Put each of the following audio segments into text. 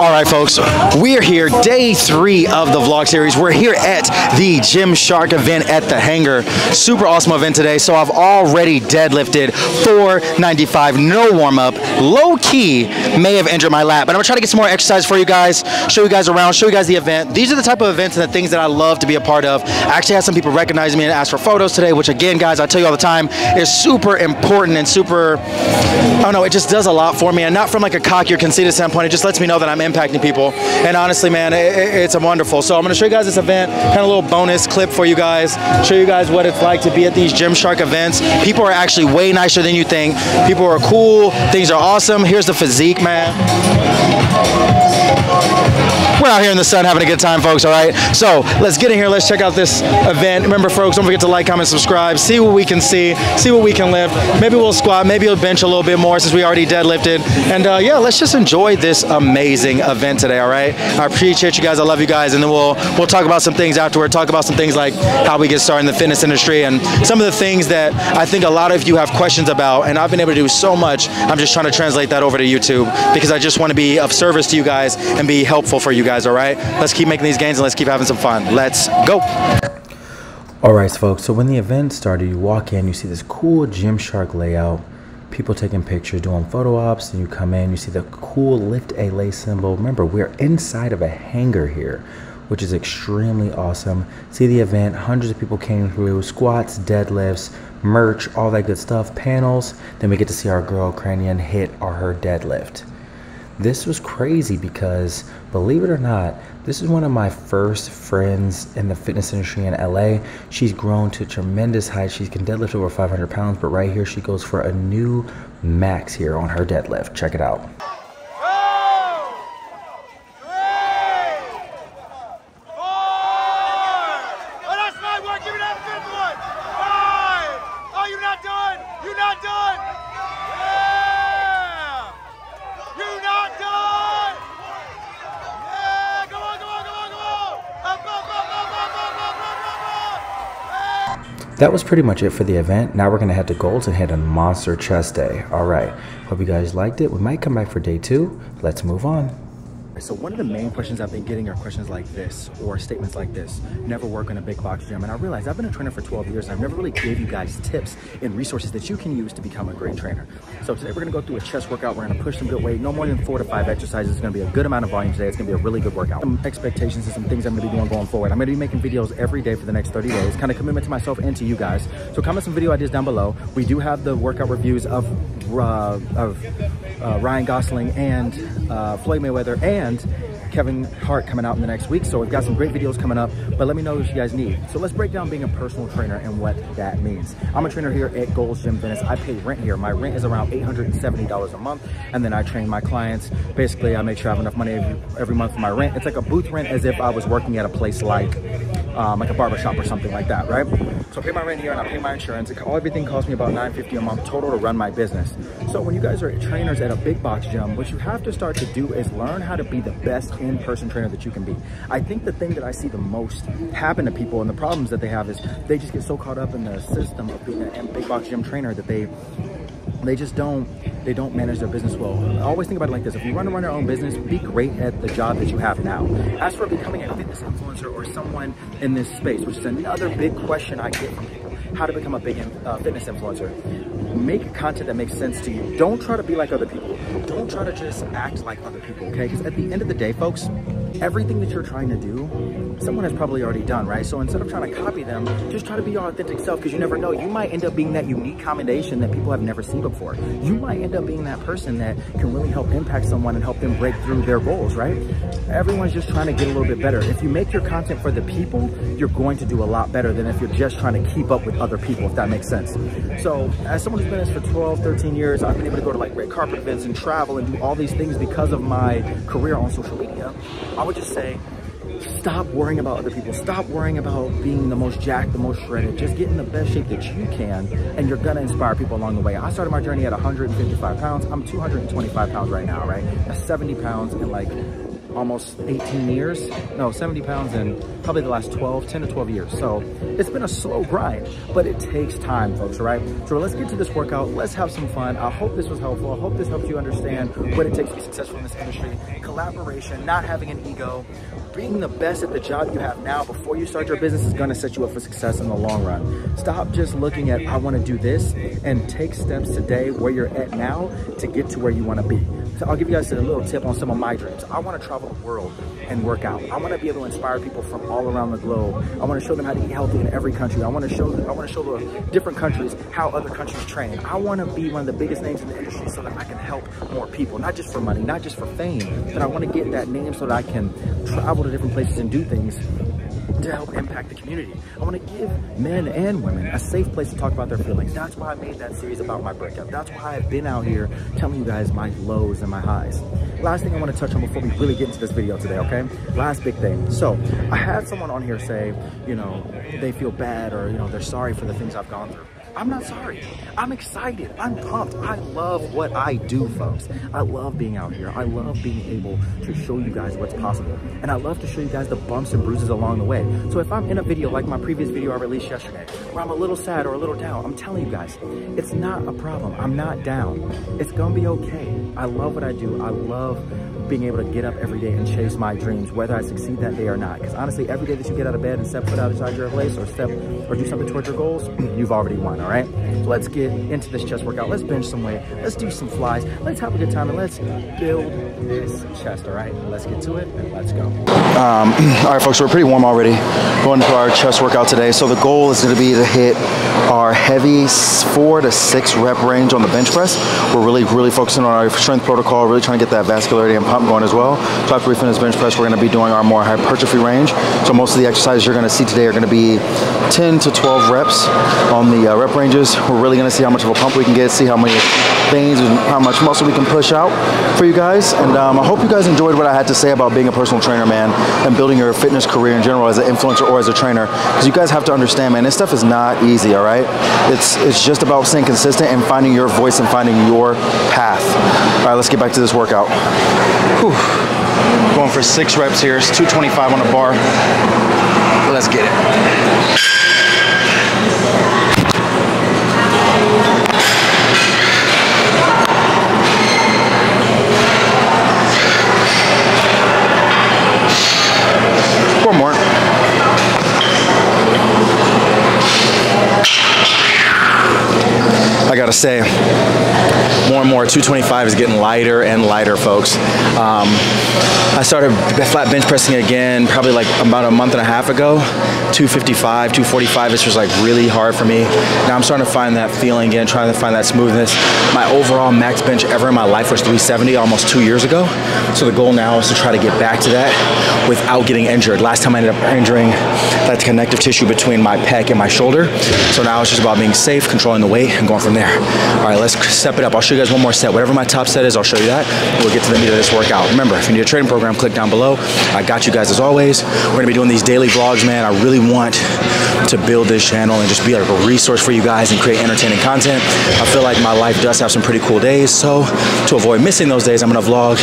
All right, folks, we are here, day three of the vlog series. We're here at the Gymshark event at the hangar. Super awesome event today. So I've already deadlifted 495, no warm up, low key, may have injured my lap, but I'm gonna try to get some more exercise for you guys, show you guys around, show you guys the event. These are the type of events and the things that I love to be a part of. I actually had some people recognize me and ask for photos today, which again, guys, I tell you all the time, is super important and super, I don't know, it just does a lot for me. And not from like a cocky or conceited standpoint, it just lets me know that I'm impacting people. And honestly, man, it, it's a wonderful. So I'm gonna show you guys this event, kind of a little bonus clip for you guys, show you guys what it's like to be at these Gymshark events. People are actually way nicer than you think. People are cool, things are awesome. Here's the physique, man. We're out here in the sun having a good time, folks, all right? So let's get in here. Let's check out this event. Remember, folks, don't forget to like, comment, subscribe. See what we can see. See what we can lift. Maybe we'll squat. Maybe we'll bench a little bit more since we already deadlifted. And uh, yeah, let's just enjoy this amazing event today, all right? I appreciate you guys. I love you guys. And then we'll, we'll talk about some things afterward. Talk about some things like how we get started in the fitness industry and some of the things that I think a lot of you have questions about. And I've been able to do so much. I'm just trying to translate that over to YouTube because I just want to be of service to you guys and be helpful for you guys, all right? Let's keep making these gains and let's keep having some fun. Let's go. All right, folks. So when the event started, you walk in, you see this cool Gymshark layout, people taking pictures, doing photo ops, and you come in, you see the cool Lift LA symbol. Remember, we're inside of a hangar here, which is extremely awesome. See the event, hundreds of people came through, squats, deadlifts, merch, all that good stuff, panels. Then we get to see our girl Cranian hit or her deadlift. This was crazy because, believe it or not, this is one of my first friends in the fitness industry in LA. She's grown to tremendous height. She can deadlift over 500 pounds, but right here she goes for a new max here on her deadlift. Check it out. That was pretty much it for the event. Now we're gonna head to Gold's and hit a monster chest day. All right, hope you guys liked it. We might come back for day two. Let's move on. So one of the main questions I've been getting are questions like this or statements like this. Never work in a big box gym. And I realized I've been a trainer for 12 years and I've never really gave you guys tips and resources that you can use to become a great trainer. So today we're gonna go through a chest workout. We're gonna push some good weight, no more than four to five exercises. It's gonna be a good amount of volume today. It's gonna be a really good workout. Some expectations and some things I'm gonna be doing going forward. I'm gonna be making videos every day for the next 30 days, kind of commitment to myself and to you guys. So comment some video ideas down below. We do have the workout reviews of, uh, of uh, Ryan Gosling and uh, Floyd Mayweather and Kevin Hart coming out in the next week. So we've got some great videos coming up, but let me know what you guys need. So let's break down being a personal trainer and what that means. I'm a trainer here at Gold's Gym Venice. I pay rent here. My rent is around $870 a month. And then I train my clients. Basically, I make sure I have enough money every, every month for my rent. It's like a booth rent as if I was working at a place like um, like a barbershop or something like that, right? So I pay my rent here and I pay my insurance. All everything costs me about 950 a month total to run my business. So when you guys are trainers at a big box gym, what you have to start to do is learn how to be the best in-person trainer that you can be. I think the thing that I see the most happen to people and the problems that they have is they just get so caught up in the system of being a big box gym trainer that they they just don't they don't manage their business well. I always think about it like this. If you want to run your own business, be great at the job that you have now. As for becoming a fitness influencer or someone in this space, which is another big question I get from people, how to become a big uh, fitness influencer. Make content that makes sense to you. Don't try to be like other people. Don't try to just act like other people, okay? Because at the end of the day, folks, everything that you're trying to do, someone has probably already done, right? So instead of trying to copy them, just try to be your authentic self because you never know. You might end up being that unique combination that people have never seen before. You might end up being that person that can really help impact someone and help them break through their goals, right? Everyone's just trying to get a little bit better. If you make your content for the people, you're going to do a lot better than if you're just trying to keep up with other people, if that makes sense. So as someone who's been in this for 12, 13 years, I've been able to go to like red carpet events and travel and do all these things because of my career on social media. I would just say, stop worrying about other people. Stop worrying about being the most jacked, the most shredded. Just get in the best shape that you can, and you're gonna inspire people along the way. I started my journey at 155 pounds. I'm 225 pounds right now, right? That's 70 pounds in like almost 18 years. No, 70 pounds in probably the last 12, 10 to 12 years. So it's been a slow grind, but it takes time, folks, all right? So let's get to this workout. Let's have some fun. I hope this was helpful. I hope this helped you understand what it takes to be successful in this industry. Collaboration, not having an ego, being the best at the job you have now before you start your business is gonna set you up for success in the long run. Stop just looking at, I wanna do this, and take steps today where you're at now to get to where you wanna be. I'll give you guys a little tip on some of my dreams. I wanna travel the world and work out. I wanna be able to inspire people from all around the globe. I wanna show them how to eat healthy in every country. I wanna show I wanna show the different countries how other countries train. I wanna be one of the biggest names in the industry so that I can help more people, not just for money, not just for fame, but I wanna get that name so that I can travel to different places and do things to help impact the community. I want to give men and women a safe place to talk about their feelings. That's why I made that series about my breakup. That's why I've been out here telling you guys my lows and my highs. Last thing I want to touch on before we really get into this video today, okay? Last big thing. So I had someone on here say, you know, they feel bad or, you know, they're sorry for the things I've gone through. I'm not sorry. I'm excited. I'm pumped. I love what I do, folks. I love being out here. I love being able to show you guys what's possible. And I love to show you guys the bumps and bruises along the way. So if I'm in a video like my previous video I released yesterday, where I'm a little sad or a little down, I'm telling you guys, it's not a problem. I'm not down. It's gonna be okay. I love what I do. I love being able to get up every day and chase my dreams, whether I succeed that day or not. Because honestly, every day that you get out of bed and step foot outside your place or step or do something towards your goals, you've already won, all right? So let's get into this chest workout. Let's bench some weight. Let's do some flies. Let's have a good time and let's build this chest, all right? Let's get to it and let's go. Um, all right, folks, we're pretty warm already going into our chest workout today. So the goal is going to be to hit our heavy four to six rep range on the bench press. We're really, really focusing on our strength protocol, really trying to get that vascularity and pump going as well. So after we finish bench press, we're going to be doing our more hypertrophy range. So most of the exercises you're going to see today are going to be 10 to 12 reps on the uh, rep ranges. We're really to see how much of a pump we can get, see how many veins and how much muscle we can push out for you guys. And um, I hope you guys enjoyed what I had to say about being a personal trainer, man, and building your fitness career in general as an influencer or as a trainer. Because you guys have to understand, man, this stuff is not easy, all right? It's, it's just about staying consistent and finding your voice and finding your path. All right, let's get back to this workout. Whew. Going for six reps here. It's 225 on the bar. Let's get it. Say, more and more, 225 is getting lighter and lighter, folks. Um, I started flat bench pressing again probably like about a month and a half ago. 255, 245, this was like really hard for me. Now I'm starting to find that feeling again, trying to find that smoothness. My overall max bench ever in my life was 370 almost two years ago. So the goal now is to try to get back to that without getting injured. Last time I ended up injuring that connective tissue between my pec and my shoulder. So now it's just about being safe, controlling the weight, and going from there. All right, let's step it up. I'll show you guys one more set. Whatever my top set is, I'll show you that. We'll get to the meat of this workout. Remember, if you need a training program, click down below. I got you guys as always. We're gonna be doing these daily vlogs, man. I really want to build this channel and just be like a resource for you guys and create entertaining content. I feel like my life does have some pretty cool days, so to avoid missing those days, I'm gonna vlog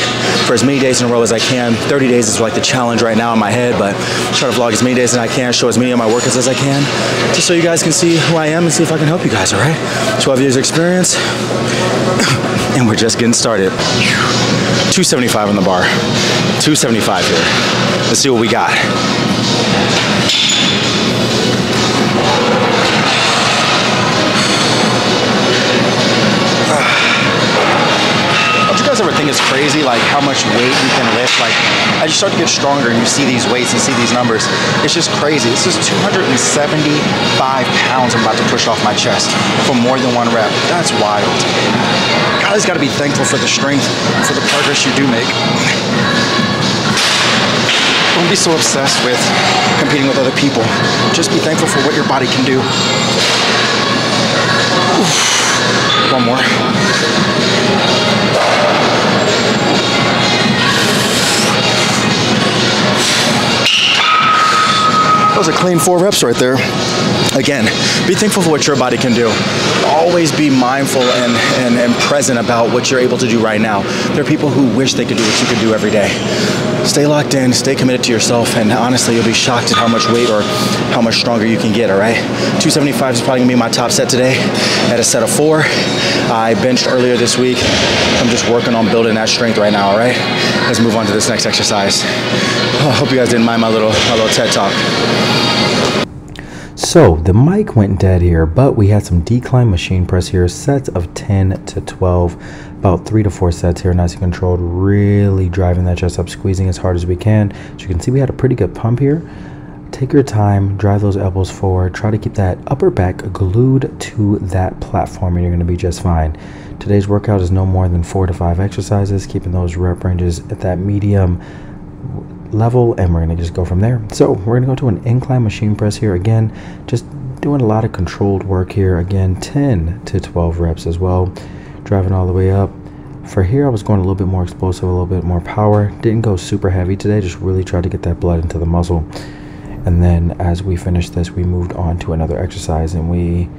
for as many days in a row as I can. 30 days is like the challenge right now in my head, but try to vlog as many days as I can, show as many of my workouts as I can, just so you guys can see who I am and see if I can help you guys, all right? 12 years experience, and we're just getting started. 275 on the bar, 275 here. Let's see what we got. Guys ever think it's crazy, like how much weight you can lift? Like, as you start to get stronger and you see these weights and see these numbers, it's just crazy. This is 275 pounds I'm about to push off my chest for more than one rep. That's wild. Guys got to be thankful for the strength, for the progress you do make. Don't be so obsessed with competing with other people. Just be thankful for what your body can do. Oof. One more. Was a clean four reps right there. Again, be thankful for what your body can do. Always be mindful and, and, and present about what you're able to do right now. There are people who wish they could do what you could do every day. Stay locked in, stay committed to yourself, and honestly, you'll be shocked at how much weight or how much stronger you can get, all right? 275 is probably gonna be my top set today at a set of four. I benched earlier this week. I'm just working on building that strength right now, all right? Let's move on to this next exercise. I hope you guys didn't mind my little, my little TED talk. So the mic went dead here, but we had some decline machine press here, sets of 10 to 12, about three to four sets here, nice and controlled, really driving that chest up, squeezing as hard as we can. So you can see we had a pretty good pump here. Take your time, drive those elbows forward, try to keep that upper back glued to that platform and you're gonna be just fine. Today's workout is no more than four to five exercises, keeping those rep ranges at that medium level and we're going to just go from there. So we're going to go to an incline machine press here again, just doing a lot of controlled work here. Again, 10 to 12 reps as well, driving all the way up. For here, I was going a little bit more explosive, a little bit more power. Didn't go super heavy today, just really tried to get that blood into the muscle. And then as we finished this, we moved on to another exercise and we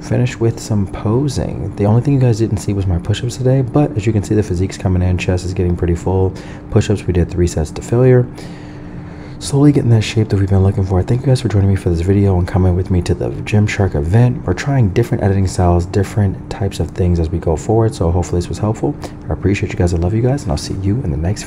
finished with some posing. The only thing you guys didn't see was my push-ups today, but as you can see, the physique's coming in, chest is getting pretty full. Push-ups, we did three sets to failure. Slowly getting that shape that we've been looking for. Thank you guys for joining me for this video and coming with me to the Gymshark event. We're trying different editing styles, different types of things as we go forward, so hopefully this was helpful. I appreciate you guys. I love you guys, and I'll see you in the next video.